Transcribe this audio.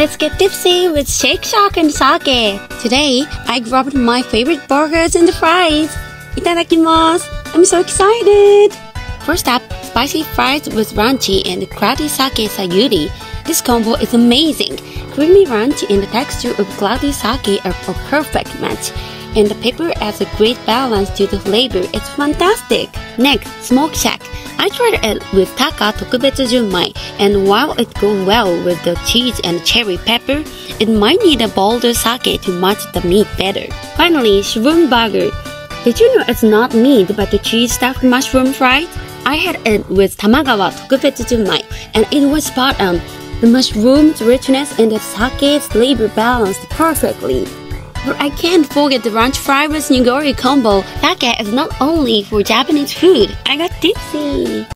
Let's get tipsy with Shake Shack and sake. Today, I grabbed my favorite burgers and fries. Itadakimasu. I'm so excited. First up, spicy fries with ranchi and cloudy sake sayuri. This combo is amazing. Creamy ranch and the texture of cloudy sake are a perfect match. And the pepper adds a great balance to the flavor. It's fantastic. Next, Smoke Shack. I tried it with Taka Tokubetsu Junmai, and while it goes well with the cheese and cherry pepper, it might need a bolder sake to match the meat better. Finally, Shroom Burger. Did you know it's not meat but the cheese stuffed mushroom fried? I had it with Tamagawa Tokubetsu Junmai, and it was spot on. The mushroom's richness and the sake's flavor balanced perfectly. But I can't forget the ranch fry with nigori combo. Sake is not only for Japanese food. I got tipsy.